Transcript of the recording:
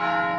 Bye.